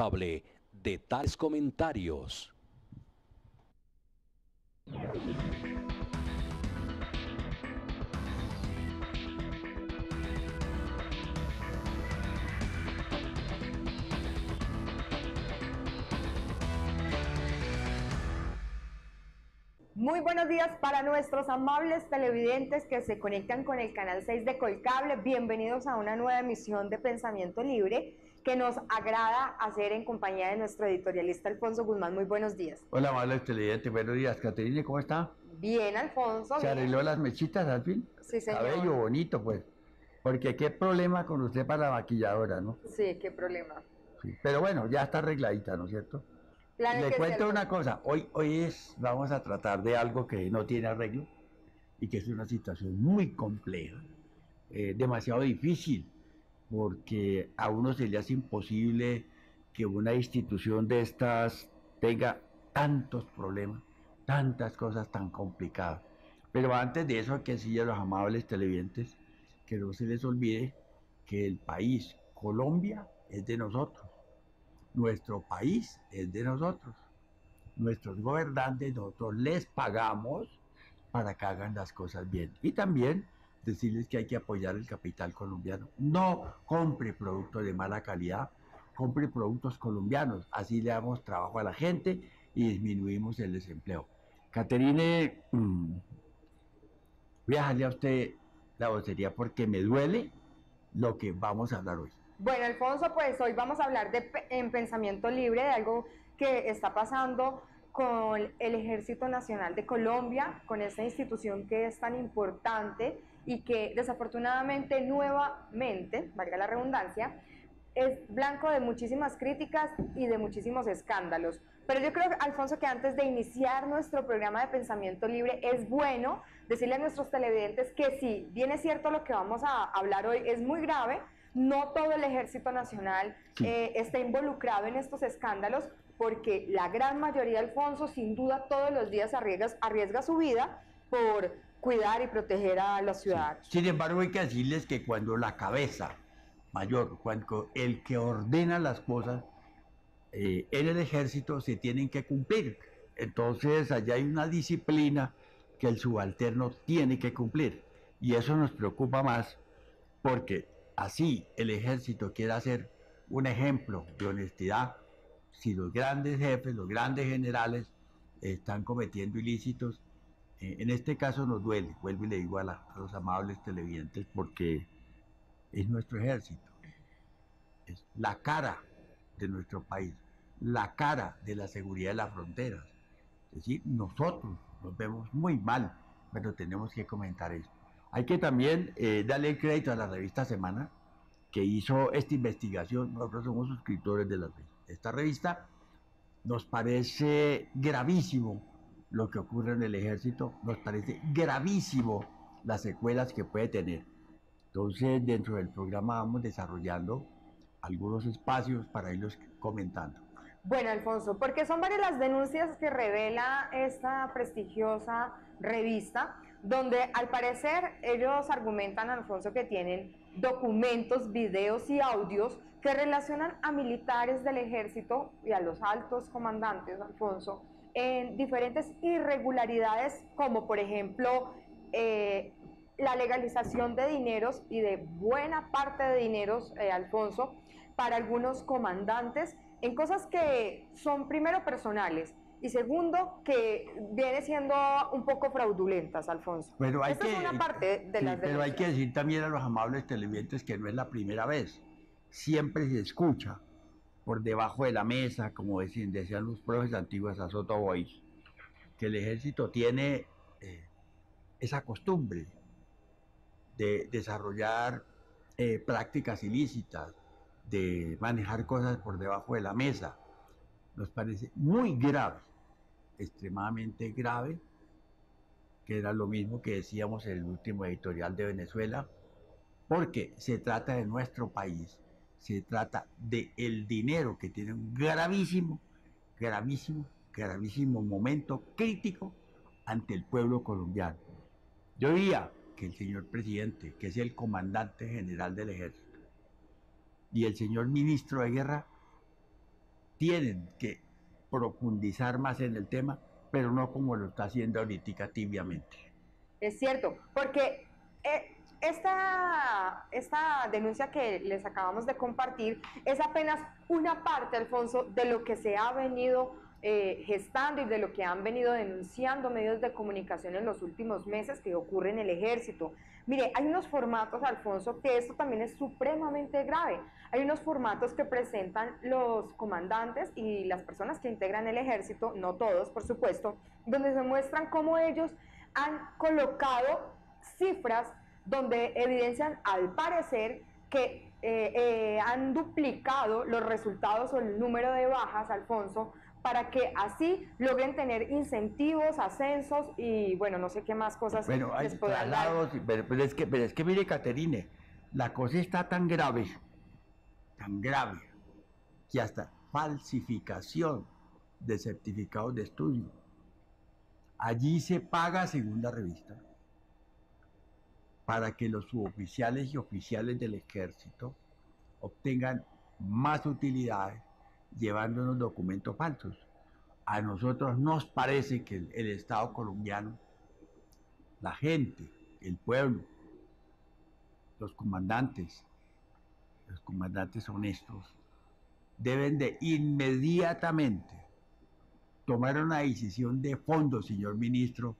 responsable de tales comentarios. Muy buenos días para nuestros amables televidentes que se conectan con el canal 6 de Colcable. Bienvenidos a una nueva emisión de Pensamiento Libre que nos agrada hacer en compañía de nuestro editorialista Alfonso Guzmán. Muy buenos días. Hola, amables televidentes. Buenos días, Caterina. ¿Cómo está? Bien, Alfonso. ¿Se arregló las mechitas al fin? Sí, señor. Cabello bonito, pues. Porque qué problema con usted para la maquilladora, ¿no? Sí, qué problema. Sí. Pero bueno, ya está arregladita, ¿no es cierto? Le cuento una cosa, hoy, hoy es, vamos a tratar de algo que no tiene arreglo y que es una situación muy compleja, eh, demasiado difícil, porque a uno se le hace imposible que una institución de estas tenga tantos problemas, tantas cosas tan complicadas. Pero antes de eso que decirle a los amables televidentes que no se les olvide que el país, Colombia, es de nosotros nuestro país es de nosotros. Nuestros gobernantes, nosotros les pagamos para que hagan las cosas bien. Y también decirles que hay que apoyar el capital colombiano. No compre productos de mala calidad, compre productos colombianos. Así le damos trabajo a la gente y disminuimos el desempleo. Caterine, mm, voy a dejarle a usted la vocería porque me duele lo que vamos a hablar hoy. Bueno, Alfonso, pues hoy vamos a hablar de en pensamiento libre de algo que está pasando con el Ejército Nacional de Colombia, con esta institución que es tan importante y que desafortunadamente nuevamente, valga la redundancia, es blanco de muchísimas críticas y de muchísimos escándalos. Pero yo creo, Alfonso, que antes de iniciar nuestro programa de pensamiento libre, es bueno decirle a nuestros televidentes que si bien es cierto lo que vamos a hablar hoy es muy grave, no todo el Ejército Nacional eh, está involucrado en estos escándalos porque la gran mayoría, Alfonso, sin duda todos los días arriesga, su vida por cuidar y proteger a los ciudadanos. Sin embargo, hay que decirles que cuando la cabeza mayor, cuando el que ordena las cosas eh, en el ejército se tienen que cumplir. Entonces, allá hay una disciplina que el subalterno tiene que cumplir. Y eso nos preocupa más porque así el ejército quiere hacer un ejemplo de honestidad, si los grandes jefes, los grandes generales están cometiendo ilícitos, eh, en este caso nos duele, vuelvo y le digo a, los amables televidentes, porque es nuestro ejército, es la cara de nuestro país, la cara de la seguridad de las fronteras. Es decir, nosotros nos vemos muy mal, pero tenemos que comentar esto. Hay que también eh, darle crédito a la revista Semana, que hizo esta investigación. Nosotros somos suscriptores de, la, esta revista. Nos parece gravísimo lo que ocurre en el ejército, nos parece gravísimo las secuelas que puede tener. Entonces, dentro del programa vamos desarrollando algunos espacios para irlos comentando. Bueno, Alfonso, porque son varias las denuncias que revela esta prestigiosa revista, donde al parecer ellos argumentan, Alfonso, que tienen documentos, videos y audios que relacionan a militares del ejército y a los altos comandantes, Alfonso, en diferentes irregularidades, como por ejemplo eh, la legalización de dineros y de buena parte de dineros, eh, Alfonso, para algunos comandantes en cosas que son primero personales y segundo que viene siendo un poco fraudulentas, Alfonso. Pero hay que, es una parte de las Pero hay que decir también a los amables televidentes que no es la primera vez. Siempre se escucha por debajo de la mesa, como decían, los profes antiguos a Soto Boys, que el ejército tiene eh, esa costumbre de desarrollar eh, prácticas ilícitas, de manejar cosas por debajo de la mesa. Nos parece muy grave, extremadamente grave, que era lo mismo que decíamos en el último editorial de Venezuela, porque se trata de nuestro país, se trata de el dinero que tiene un gravísimo, gravísimo, gravísimo momento crítico ante el pueblo colombiano. Yo diría que el señor presidente, que es el comandante general del ejército, y el señor ministro de guerra tienen que profundizar más en el tema, pero no como lo está haciendo ahorita tibiamente. Es cierto, porque eh, esta, denuncia que les acabamos de compartir es apenas una parte, Alfonso, de lo que se ha venido eh, gestando y de lo que han venido denunciando medios de comunicación en los últimos meses que ocurre en el ejército. Mire, hay unos formatos, Alfonso, que esto también es supremamente grave. Hay unos formatos que presentan los comandantes y las personas que integran el ejército, no todos, por supuesto, donde se muestran cómo ellos han colocado cifras donde evidencian al parecer que eh, eh, han duplicado los resultados o el número de bajas, Alfonso, para que así logren tener incentivos, ascensos y bueno, no sé qué más cosas bueno, hay traslados, pero, pero, es que, pero es que mire, Caterine, la cosa está tan grave, tan grave, que hasta falsificación de certificados de estudio. Allí se paga según la revista para que los suboficiales y oficiales del ejército obtengan más utilidades llevando unos documentos falsos. A nosotros nos parece que el, Estado colombiano, la gente, el pueblo, los comandantes, los comandantes honestos, deben de inmediatamente tomar una decisión de fondo, señor ministro,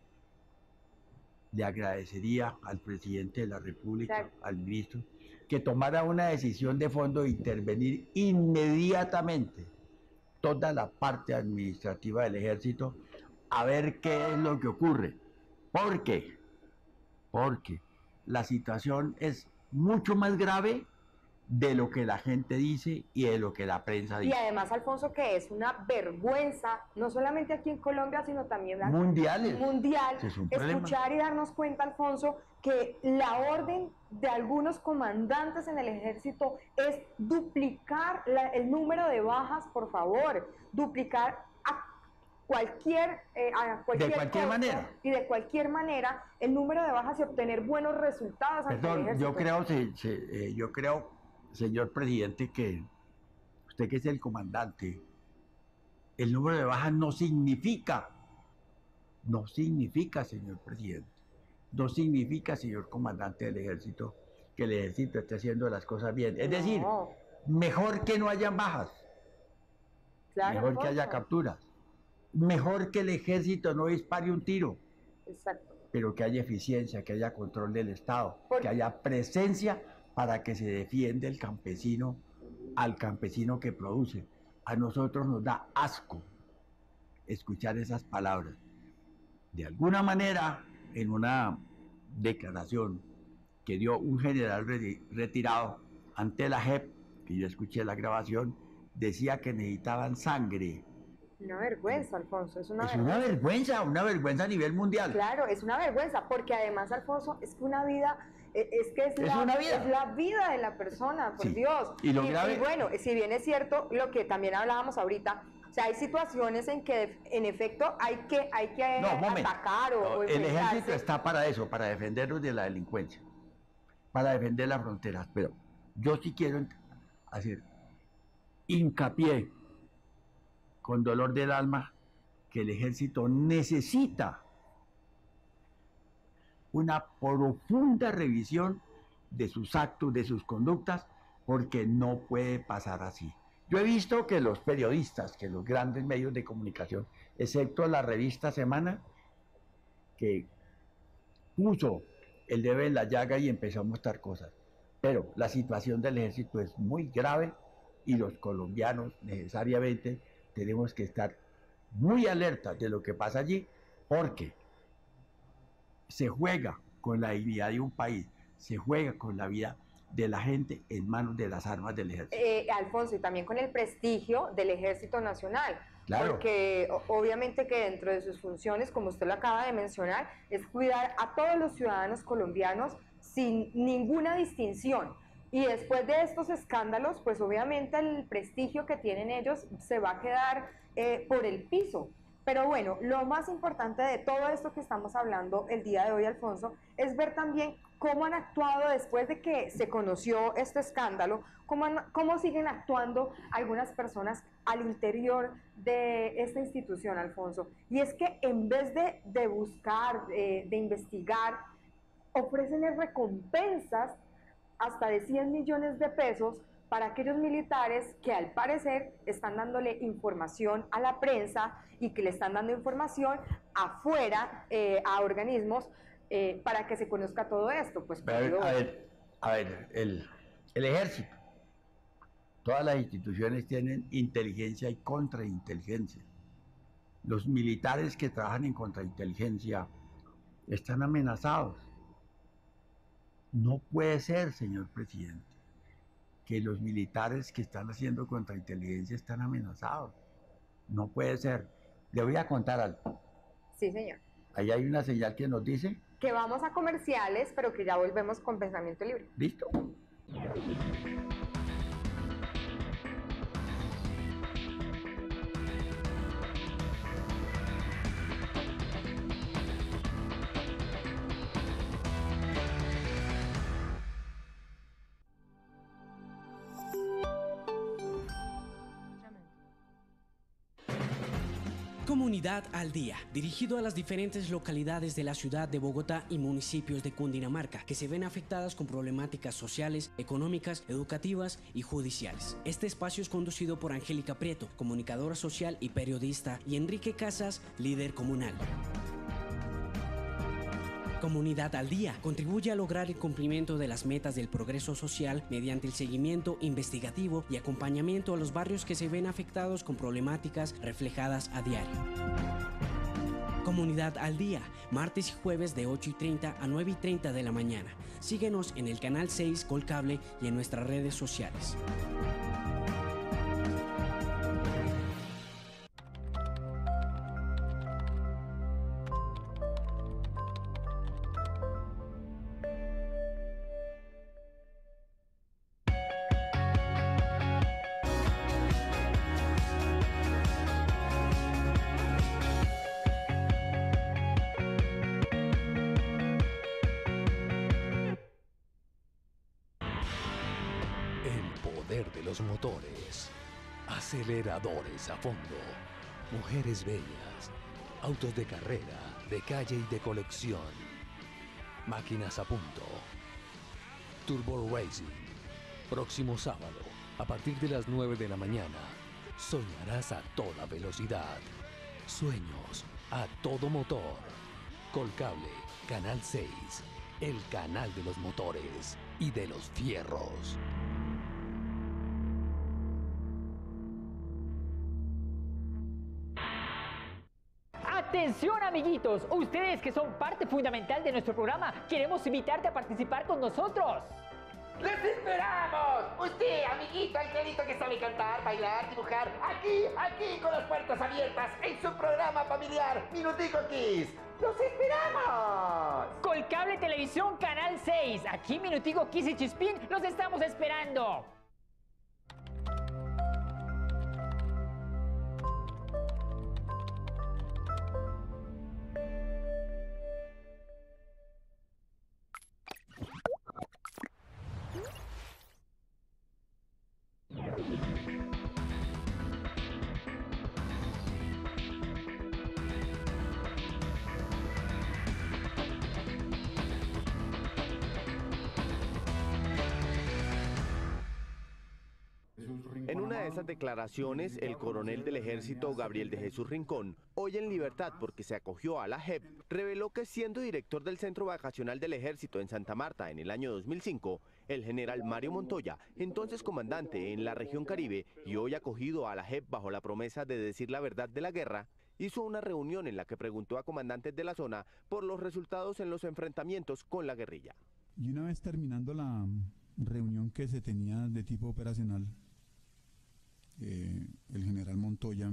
le agradecería al presidente de la República, al ministro, que tomara una decisión de fondo de intervenir inmediatamente toda la parte administrativa del ejército a ver qué es lo que ocurre. ¿Por qué? Porque la situación es mucho más grave de lo que la gente dice y de lo que la prensa dice. Y además, Alfonso, que es una vergüenza, no solamente aquí en Colombia, sino también Mundiales. mundial, escuchar y darnos cuenta, Alfonso, que la orden de algunos comandantes en el ejército es duplicar el número de bajas, por favor, duplicar a cualquier, eh, a cualquier de cualquier manera y de cualquier manera el número de bajas y obtener buenos resultados. Perdón, yo creo, eh, yo creo señor presidente, que usted que es el comandante, el número de bajas no significa, no significa, señor presidente, no significa, señor comandante del ejército, que el ejército esté haciendo las cosas bien. Es decir, mejor que no hayan bajas, mejor que haya capturas, mejor que el ejército no dispare un tiro. Pero que haya eficiencia, que haya control del Estado, que haya presencia para que se defiende el campesino al campesino que produce. A nosotros nos da asco escuchar esas palabras. De alguna manera, en una declaración que dio un general retirado ante la JEP, que yo escuché la grabación, decía que necesitaban sangre. Una vergüenza, Alfonso, es una es vergüenza. una vergüenza, una vergüenza a nivel mundial. Claro, es una vergüenza, porque además, Alfonso, es que una vida es que es, la, vida. es la vida de la persona, por Dios. Y, lo bueno, si bien es cierto lo que también hablábamos ahorita, o sea, hay situaciones en que en efecto hay que, hay que atacar o, El ejército está para eso, para defendernos de la delincuencia, para defender las fronteras. Pero yo sí quiero hacer hincapié con dolor del alma que el ejército necesita una profunda revisión de sus actos, de sus conductas, porque no puede pasar así. Yo he visto que los periodistas, que los grandes medios de comunicación, excepto la revista Semana, que puso el dedo en la llaga y empezó a mostrar cosas. Pero la situación del ejército es muy grave y los colombianos necesariamente tenemos que estar muy alertas de lo que pasa allí, porque se juega con la dignidad de un país, se juega con la vida de la gente en manos de las armas del ejército. Eh, Alfonso, y también con el prestigio del ejército nacional. Claro. Porque obviamente que dentro de sus funciones, como usted lo acaba de mencionar, es cuidar a todos los ciudadanos colombianos sin ninguna distinción. Y después de estos escándalos, pues obviamente el prestigio que tienen ellos se va a quedar eh, por el piso. Pero bueno, lo más importante de todo esto que estamos hablando el día de hoy, Alfonso, es ver también cómo han actuado después de que se conoció este escándalo, cómo, siguen actuando algunas personas al interior de esta institución, Alfonso. Y es que en vez de, buscar, de investigar, ofrecen recompensas hasta de 100 millones de pesos para aquellos militares que al parecer están dándole información a la prensa y que le están dando información afuera eh, a organismos eh, para que se conozca todo esto. Pues, a ver, a ver, el, el ejército, todas las instituciones tienen inteligencia y contrainteligencia. Los militares que trabajan en contrainteligencia están amenazados. No puede ser, señor presidente que los militares que están haciendo contrainteligencia están amenazados. No puede ser. Le voy a contar algo. Sí, señor. Ahí hay una señal que nos dice... Que vamos a comerciales, pero que ya volvemos con pensamiento libre. Listo. Al Día, dirigido a las diferentes localidades de la ciudad de Bogotá y municipios de Cundinamarca que se ven afectadas con problemáticas sociales, económicas, educativas y judiciales. Este espacio es conducido por Angélica Prieto, comunicadora social y periodista, y Enrique Casas, líder comunal. Comunidad al Día contribuye a lograr el cumplimiento de las metas del progreso social mediante el seguimiento investigativo y acompañamiento a los barrios que se ven afectados con problemáticas reflejadas a diario. Comunidad al Día, martes y jueves de 8 y 30 a 9 y 30 de la mañana. Síguenos en el canal 6 Colcable y en nuestras redes sociales. Aceleradores a fondo, mujeres bellas, autos de carrera, de calle y de colección, máquinas a punto. Turbo Racing, próximo sábado, a partir de las 9 de la mañana, soñarás a toda velocidad, sueños a todo motor. Colcable, Canal 6, el canal de los motores y de los fierros. Atención amiguitos, ustedes que son parte fundamental de nuestro programa, queremos invitarte a participar con nosotros. ¡Les esperamos! Usted, amiguito, angelito que sabe cantar, bailar, dibujar, aquí, aquí con las puertas abiertas en su programa familiar Minutico Kiss. ¡Los esperamos! Colcable Televisión Canal 6, aquí Minutico Kiss y Chispín los estamos esperando. Esas declaraciones, el coronel del ejército Gabriel de Jesús Rincón, hoy en libertad porque se acogió a la JEP, reveló que siendo director del Centro Vacacional del Ejército en Santa Marta en el año 2005, el general Mario Montoya, entonces comandante en la región Caribe y hoy acogido a la JEP bajo la promesa de decir la verdad de la guerra, hizo una reunión en la que preguntó a comandantes de la zona por los resultados en los enfrentamientos con la guerrilla. Y una vez terminando la reunión que se tenía de tipo operacional, eh, el general Montoya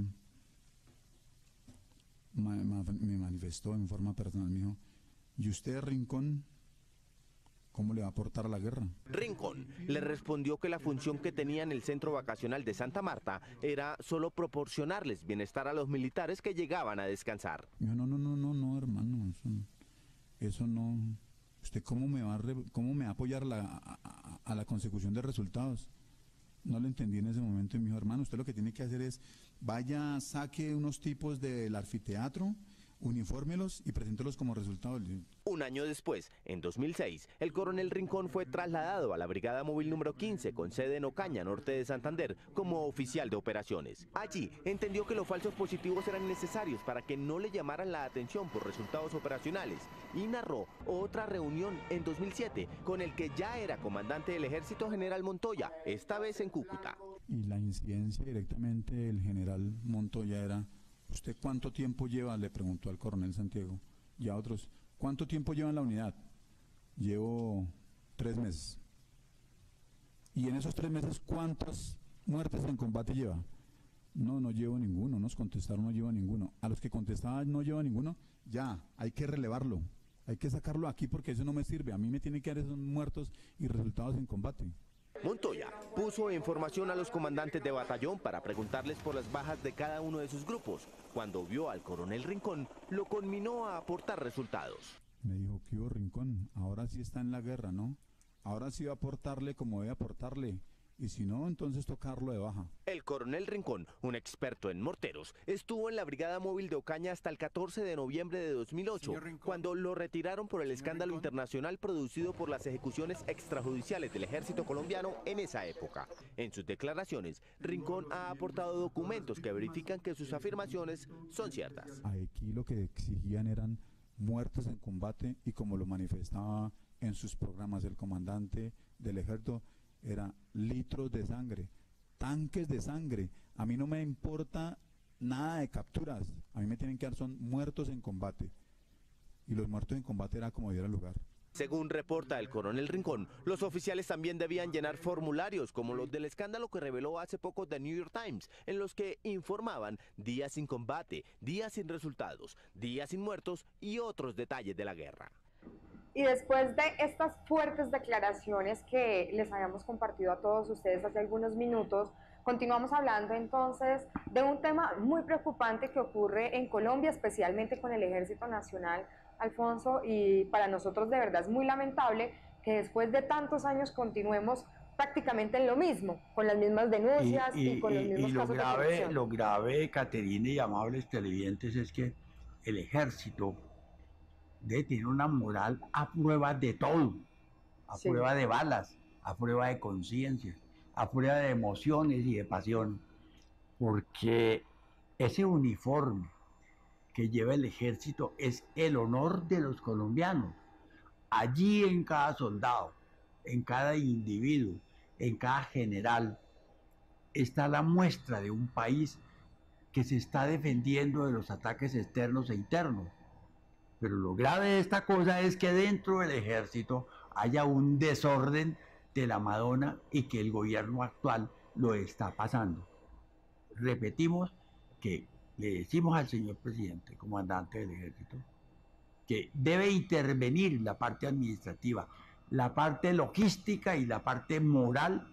me manifestó en forma personal, me dijo, ¿y usted, Rincón, ¿cómo le va a aportar a la guerra? Rincón le respondió que la función que tenía en el centro vacacional de Santa Marta era solo proporcionarles bienestar a los militares que llegaban a descansar. no, no, no, no, no, hermano, eso, no. ¿Usted cómo me va a, cómo me va a apoyar a, la consecución de resultados? No lo entendí en ese momento y me dijo, hermano, usted lo que tiene que hacer es, vaya, saque unos tipos del anfiteatro, unifórmelos y preséntelos como resultado. Un año después, en 2006, el coronel Rincón fue trasladado a la Brigada Móvil número 15 con sede en Ocaña, norte de Santander, como oficial de operaciones. Allí entendió que los falsos positivos eran necesarios para que no le llamaran la atención por resultados operacionales y narró otra reunión en 2007 con el que ya era comandante del Ejército General Montoya, esta vez en Cúcuta. Y la incidencia directamente del general Montoya era ¿Usted cuánto tiempo lleva? Le preguntó al coronel Santiago y a otros. ¿Cuánto tiempo lleva en la unidad? Llevo tres meses. ¿Y en esos tres meses cuántas muertes en combate lleva? No, no llevo ninguno. Nos contestaron, no llevo ninguno. A los que contestaban, no llevo ninguno, ya, hay que relevarlo. Hay que sacarlo aquí porque eso no me sirve. A mí me tiene que dar esos muertos y resultados en combate. Montoya puso información a los comandantes de batallón para preguntarles por las bajas de cada uno de sus grupos. Cuando vio al coronel Rincón, lo conminó a aportar resultados. Me dijo, ¿qué hubo Rincón? Ahora sí está en la guerra, ¿no? Ahora sí va a aportarle como debe aportarle y si no, entonces tocarlo de baja. El coronel Rincón, un experto en morteros, estuvo en la Brigada Móvil de Ocaña hasta el 14 de noviembre de 2008, cuando lo retiraron por el escándalo internacional producido por las ejecuciones extrajudiciales del ejército colombiano en esa época. En sus declaraciones, Rincón ha aportado documentos que verifican que sus afirmaciones son ciertas. Aquí lo que exigían eran muertos en combate y como lo manifestaba en sus programas el comandante del ejército, era litros de sangre, tanques de sangre. A mí no me importa nada de capturas. A mí me tienen que dar son muertos en combate. Y los muertos en combate era como diera lugar. Según reporta el coronel Rincón, los oficiales también debían llenar formularios como los del escándalo que reveló hace poco The New York Times, en los que informaban días sin combate, días sin resultados, días sin muertos y otros detalles de la guerra. Y después de estas fuertes declaraciones que les habíamos compartido a todos ustedes hace algunos minutos, continuamos hablando entonces de un tema muy preocupante que ocurre en Colombia, especialmente con el Ejército Nacional, Alfonso, y para nosotros de verdad es muy lamentable que después de tantos años continuemos prácticamente en lo mismo, con las mismas denuncias y, con los mismos y lo grave, Lo grave, Caterina y amables televidentes, es que el ejército de tener una moral a prueba de todo, a prueba de balas, a prueba de conciencia, a prueba de emociones y de pasión, porque ese uniforme que lleva el ejército es el honor de los colombianos. Allí en cada soldado, en cada individuo, en cada general, está la muestra de un país que se está defendiendo de los ataques externos e internos pero lo grave de esta cosa es que dentro del ejército haya un desorden de la Madonna y que el gobierno actual lo está pasando. Repetimos que le decimos al señor presidente, comandante del ejército, que debe intervenir la parte administrativa, la parte logística y la parte moral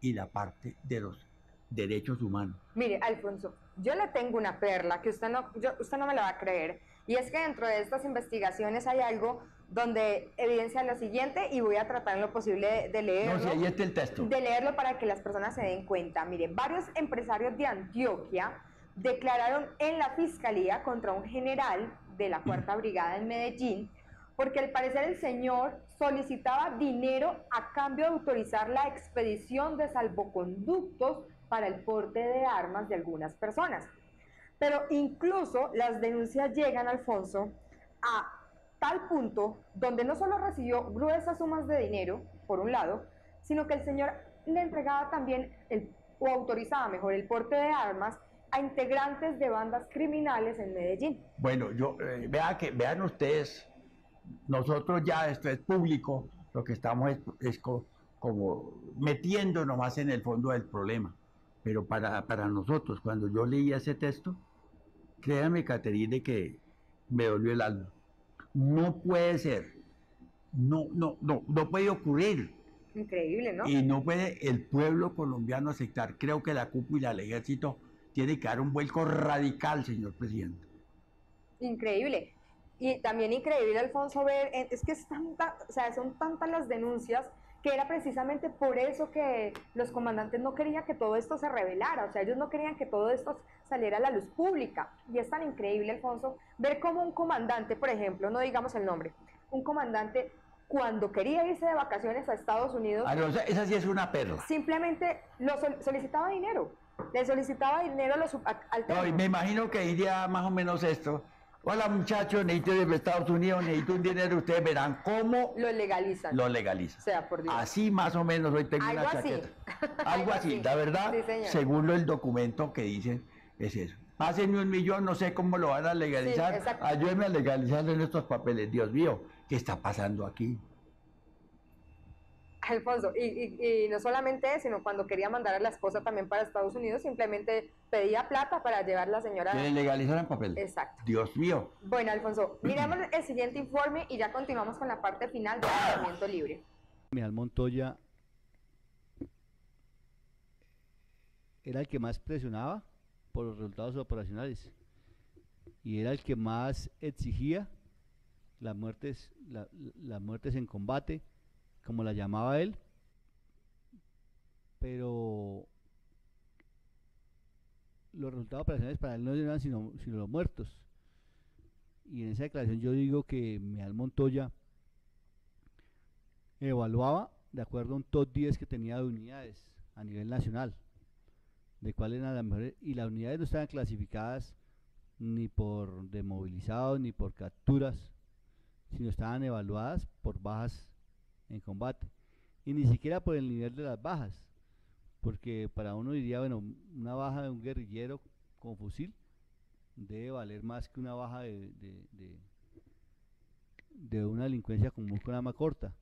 y la parte de los derechos humanos. Mire, Alfonso, yo le tengo una perla que usted no, usted no me la va a creer. Y es que dentro de estas investigaciones hay algo donde evidencia lo siguiente y voy a tratar en lo posible de leerlo. No, ahí está el texto. De leerlo para que las personas se den cuenta. Mire, varios empresarios de Antioquia declararon en la fiscalía contra un general de la Cuarta Brigada en Medellín porque al parecer el señor solicitaba dinero a cambio de autorizar la expedición de salvoconductos para el porte de armas de algunas personas. Pero incluso las denuncias llegan, Alfonso, a tal punto donde no solo recibió gruesas sumas de dinero, por un lado, sino que el señor le entregaba también el, o autorizaba mejor el porte de armas a integrantes de bandas criminales en Medellín. Bueno, yo eh, vea que vean ustedes, nosotros ya esto es público, lo que estamos es, como metiendo nomás en el fondo del problema. Pero para, para nosotros, cuando yo leí ese texto, créame, Caterine, que me dolió el alma. No puede ser no, no, no, no puede ocurrir. Increíble, ¿no? Y no puede el pueblo colombiano aceptar. Creo que la cúpula del ejército tiene que dar un vuelco radical, señor presidente. Increíble. Y también increíble, Alfonso, ver, eh, es que es tanta, o sea, son tantas las denuncias que era precisamente por eso que los comandantes no querían que todo esto se revelara, o sea, ellos no querían que todo esto saliera a la luz pública. Y es tan increíble, Alfonso, ver cómo un comandante, por ejemplo, no digamos el nombre, un comandante cuando quería irse de vacaciones a Estados Unidos, Ah, no, esa, sí es una perla. simplemente lo sol- solicitaba dinero. Le solicitaba dinero a los, No, y me imagino que iría más o menos esto. Hola muchachos, necesito de Estados Unidos, necesito un dinero, ustedes verán cómo lo legalizan. lo legalizan. O sea, por Dios. Así más o menos hoy tengo Algo una así. chaqueta. Algo Algo así, así. la verdad, Sí, según lo- el documento que dicen, es eso. Pásenme un millón, no sé cómo lo van a legalizar. Sí. Ayúdenme a legalizarlo en estos papeles. Dios mío, ¿qué está pasando aquí? Alfonso, y, y- y no solamente sino cuando quería mandar a la esposa también para Estados Unidos, simplemente pedía plata para llevar a la señora. Que le legalizaran papeles. Exacto. Dios mío. Bueno, Alfonso, miremos el siguiente informe y ya continuamos con la parte final del pensamiento libre. Miguel Montoya era el que más presionaba por los resultados operacionales y era el que más exigía las muertes, la- las muertes en combate, como la llamaba él, pero los resultados operacionales para él no eran sino, sino los muertos. Y en esa declaración yo digo que Miguel Montoya evaluaba de acuerdo a un top 10 que tenía de unidades a nivel nacional, de cuáles eran las mejores, y las unidades no estaban clasificadas ni por demovilizados ni por capturas, sino estaban evaluadas por bajas en combate, y ni siquiera por el nivel de las bajas, porque para uno diría, bueno, una baja de un guerrillero con fusil debe valer más que una baja de, de, una delincuencia común con arma corta.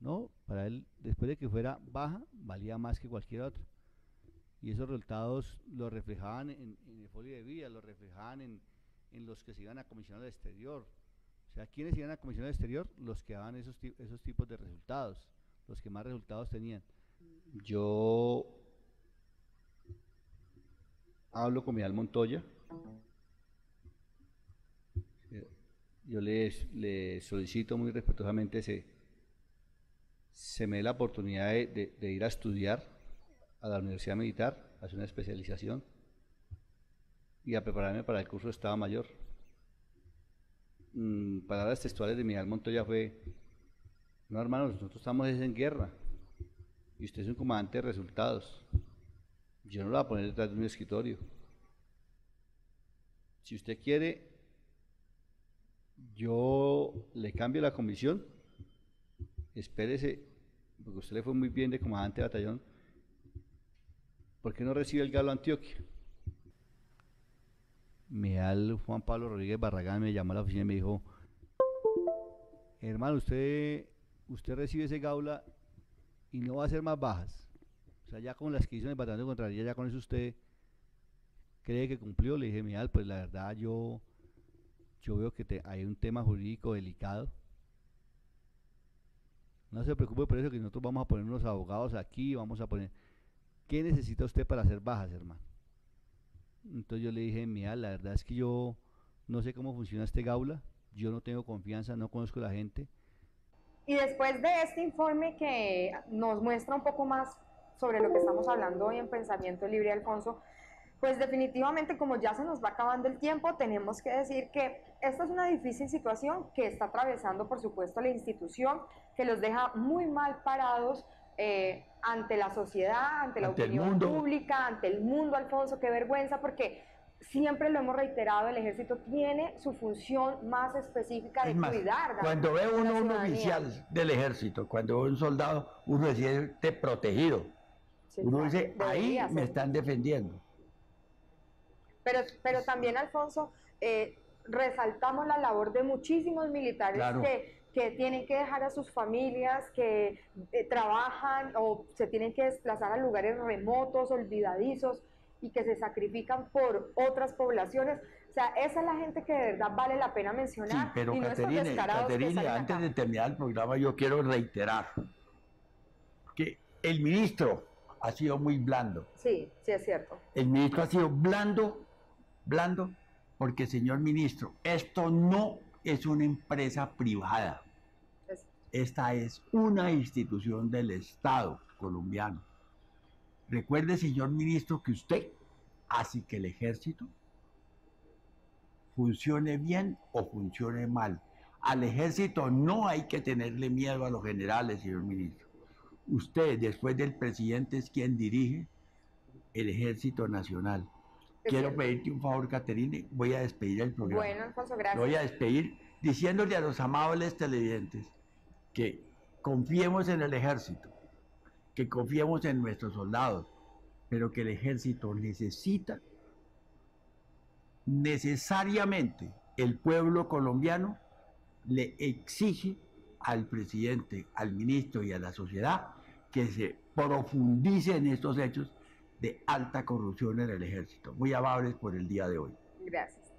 ¿no? Para él, después de que fuera baja, valía más que cualquier otro. Y esos resultados los reflejaban en, en el folio de vida, los reflejaban en, en los que se iban a comisionar al exterior. O sea, ¿quiénes iban a comisionar al exterior? Los que daban esos, esos tipos de resultados, los que más resultados tenían. Yo hablo con Miguel Montoya. Yo le, le solicito muy respetuosamente se, se me dé la oportunidad de, de- ir a estudiar a la Universidad Militar, hacer una especialización y a prepararme para el curso de Estado Mayor. Mm, palabras textuales de Miguel Montoya fue, no hermanos, nosotros estamos es en guerra y usted es un comandante de resultados. Yo no lo voy a poner detrás de un escritorio. Si usted quiere, yo le cambio la comisión espérese, porque usted le fue muy bien de comandante de batallón, ¿por qué no recibe el Galo Antioquia? Meal Juan Pablo Rodríguez Barragán me llamó a la oficina y me dijo, hermano, usted, usted recibe ese Gaula y no va a hacer más bajas. O sea, ya con las que hizo en el batallón de ya con eso usted cree que cumplió. Le dije, Meal, pues la verdad yo, yo veo que hay un tema jurídico delicado no se preocupe por eso que nosotros vamos a poner unos abogados aquí, vamos a poner... ¿Qué necesita usted para hacer bajas, hermano? Entonces yo le dije, mira, la verdad es que yo no sé cómo funciona este gaula, yo no tengo confianza, no conozco a la gente. Y después de este informe que nos muestra un poco más sobre lo que estamos hablando hoy en Pensamiento Libre, Alfonso, pues definitivamente como ya se nos va acabando el tiempo, tenemos que decir que esta es una difícil situación que está atravesando, por supuesto, la institución, que los deja muy mal parados eh, ante la sociedad, ante la Ante opinión pública, ante el mundo, Alfonso, qué vergüenza, porque siempre lo hemos reiterado, el ejército tiene su función más específica de Es más, cuidar. cuando ve uno un oficial del ejército, cuando ve un soldado, uno se siente protegido. Sí, Uno dice, ahí me están defendiendo. Pero, pero también, Alfonso, eh, resaltamos la labor de muchísimos militares Claro. que, que tienen que dejar a sus familias, que eh, trabajan o se tienen que desplazar a lugares remotos, olvidadizos y que se sacrifican por otras poblaciones. O sea, esa es la gente que de verdad vale la pena Sí, mencionar. pero y no Caterine, Caterine, antes acá. de terminar el programa, yo quiero reiterar que el ministro ha sido muy blando. Sí, sí es cierto. El ministro ha sido blando, blando, porque, señor ministro, esto no es una empresa privada. Es- Esta es una institución del Estado colombiano. Recuerde, señor ministro, que usted hace que el ejército funcione bien o funcione mal. Al ejército no hay que tenerle miedo a los generales, señor ministro. Usted, después del presidente, es quien dirige el ejército nacional. Quiero pedirte un favor, Caterine. Voy a despedir el programa. Bueno, Alfonso, Lo gracias. voy a despedir diciéndole a los amables televidentes que confiemos en el ejército, que confiemos en nuestros soldados, pero que el ejército necesita necesariamente el pueblo colombiano le exige al presidente, al ministro y a la sociedad que se profundice en estos hechos de alta corrupción en el ejército. Muy amables por el día de hoy. Gracias.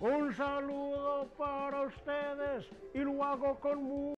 Un saludo para ustedes y lo hago con mucho